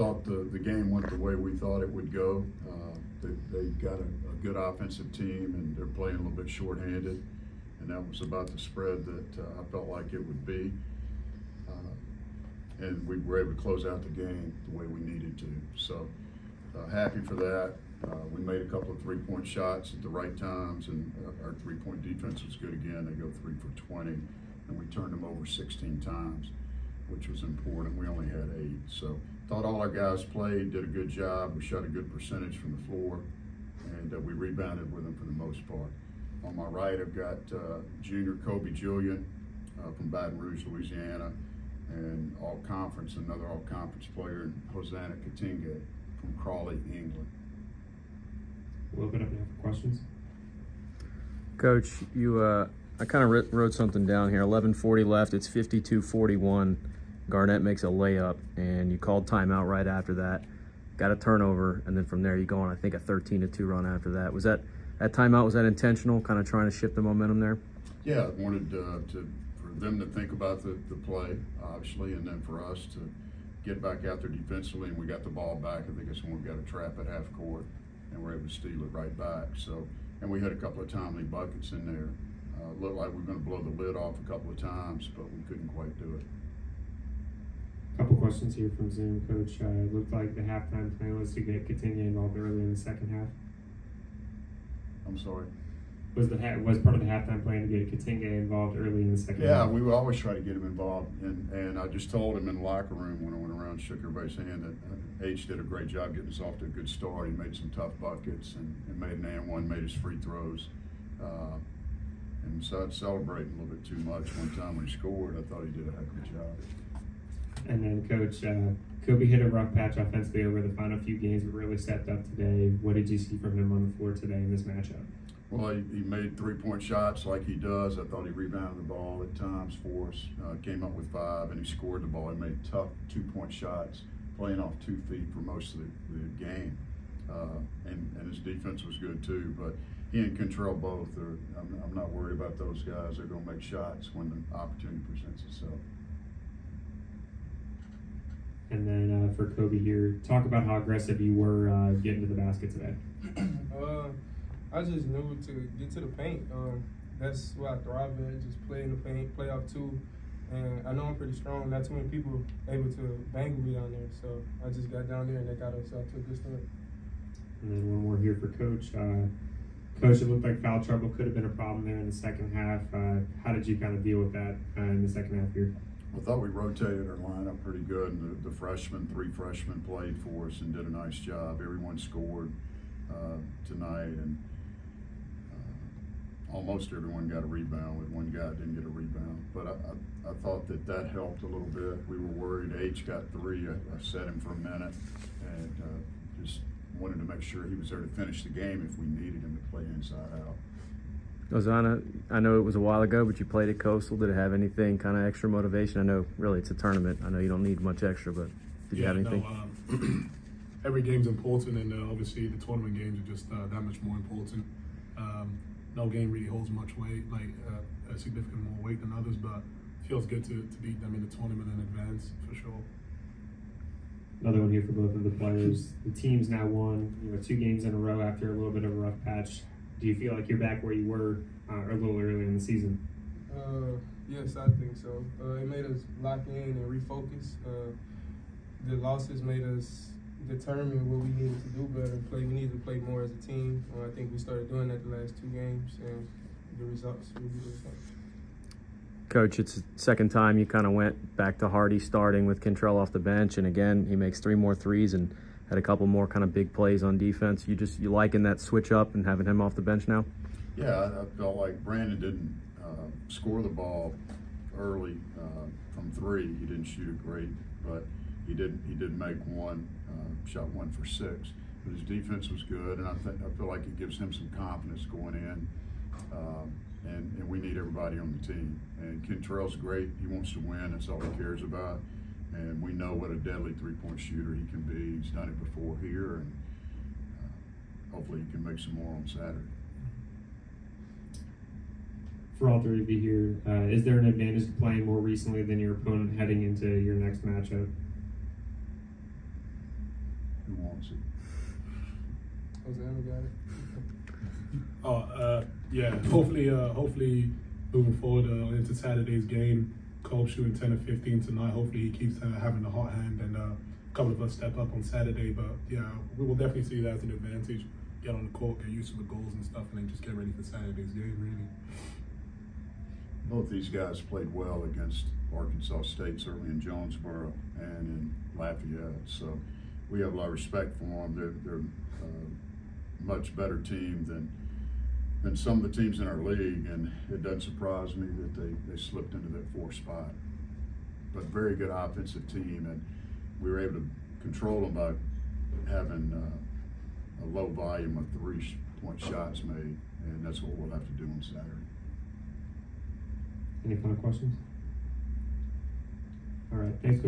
thought the, the game went the way we thought it would go. Uh, they, got a, a good offensive team and they're playing a little bit shorthanded. And that was about the spread that uh, I felt like it would be. Uh, and we were able to close out the game the way we needed to. So uh, happy for that. Uh, we made a couple of three-point shots at the right times, and uh, our three-point defense was good again. They go three for 20, and we turned them over 16 times, which was important. We only had eight. So thought all our guys played, did a good job. We shot a good percentage from the floor, and uh, we rebounded with them for the most part. On my right, I've got uh, junior Kobe Julien uh, from Baton Rouge, Louisiana, and all conference, another all conference player, Hosana Kitenge from Crawley, England. We'll open up now for questions. Coach, you, uh, I kind of wrote something down here. 11:40 left. It's 52-41. Garnett makes a layup, and you called timeout right after that. Got a turnover, and then from there you go on. I think a 13 to two run after that. Was that that timeout? Was that intentional? Kind of trying to shift the momentum there. Yeah, I wanted uh, to for them to think about the, the play, obviously, and then for us to get back out there defensively, and we got the ball back. I think it's when we got a trap at half court, and we're able to steal it right back. So, and we had a couple of timely buckets in there. Uh, looked like we were going to blow the lid off a couple of times, but we couldn't quite do it. Couple questions here from Zoom, Coach. Uh, looked like the halftime plan was to get Kitenge involved early in the second half. I'm sorry. Was the ha- was part of the halftime plan to get Kitenge involved early in the second Yeah, half? we would always try to get him involved, and, and I just told him in the locker room when I went around, shook everybody's hand that uh, H did a great job getting us off to a good start. He made some tough buckets and, and made an and one, made his free throws, uh, and so I'd celebrate a little bit too much. One time when he scored, I thought he did a heck of a job. And then, Coach, uh, Kobe hit a rough patch offensively over the final few games, but really stepped up today. What did you see from him on the floor today in this matchup? Well, he, he made three-point shots like he does. I thought he rebounded the ball at times for us. Uh, came up with five, and he scored the ball. He made tough two-point shots, playing off two feet for most of the, the game. Uh, and, and his defense was good too. But he and Kentrell both are. I'm, I'm not worried about those guys. They're going to make shots when the opportunity presents itself. And then uh, for Kobe here, talk about how aggressive you were uh, getting to the basket today. uh, I just knew to get to the paint. Um, that's what I thrive at, just play in the paint, play off two. And I know I'm pretty strong. Not too many people able to bang me down there. So I just got down there and they got us out to a good start. And then one more here for Coach. Uh, Coach, it looked like foul trouble could have been a problem there in the second half. Uh, how did you kind of deal with that uh, in the second half here? I thought we rotated our lineup pretty good, and the, the freshmen, three freshmen played for us and did a nice job. Everyone scored uh, tonight, and uh, almost everyone got a rebound. With one guy didn't get a rebound, but I, I, I, thought that that helped a little bit. We were worried. H got three. I, I set him for a minute, and uh, just wanted to make sure he was there to finish the game if we needed him to play inside out. Hosana, I know it was a while ago, but you played at Coastal. Did it have anything kind of extra motivation? I know, really, it's a tournament. I know you don't need much extra, but did yeah, you have anything? No, um, every game's important, and uh, obviously the tournament games are just uh, that much more important. Um, no game really holds much weight, like uh, a significant more weight than others, but it feels good to, to beat them in the tournament in advance for sure. Another one here for both of the players. The team's now won you know, two games in a row after a little bit of a rough patch do you feel like you're back where you were uh, a little earlier in the season? Uh, yes, I think so. Uh, it made us lock in and refocus. Uh, the losses made us determine what we needed to do better. Play. We needed to play more as a team. Uh, I think we started doing that the last two games, and the results will be the. Coach, it's the second time you kind of went back to Hardy starting with Kentrell off the bench, and again he makes three more threes and had a couple more kind of big plays on defense. You just you liking that switch up and having him off the bench now? Yeah, I, felt like Brandon didn't uh, score the ball early uh, from three. He didn't shoot it great, but he did he did make one uh, shot one for six. But his defense was good, and I think I feel like it gives him some confidence going in. Um, and, and we need everybody on the team. And Kentrell's great. He wants to win. That's all he cares about and we know what a deadly three-point shooter he can be. He's done it before here, and uh, hopefully he can make some more on Saturday. For all three of you here, uh, is there an advantage to playing more recently than your opponent heading into your next matchup? Who wants it. Hosana got it. Oh, uh, yeah. Hopefully, uh, hopefully, moving forward uh, into Saturday's game, Cole shooting ten or fifteen tonight. Hopefully, he keeps uh, having a hot hand, and uh, a couple of us step up on Saturday. But yeah, we will definitely see that as an advantage. Get on the court, get used to the goals and stuff, and then just get ready for Saturday's game. Really. Both these guys played well against Arkansas State, certainly in Jonesboro and in Lafayette. So we have a lot of respect for them. They're, they're a much better team than than some of the teams in our league, and it doesn't surprise me that they, they slipped into that fourth spot. But very good offensive team, and we were able to control them by having uh, a low volume of three point shots made, and that's what we'll have to do on Saturday. Any final questions? All right, thanks.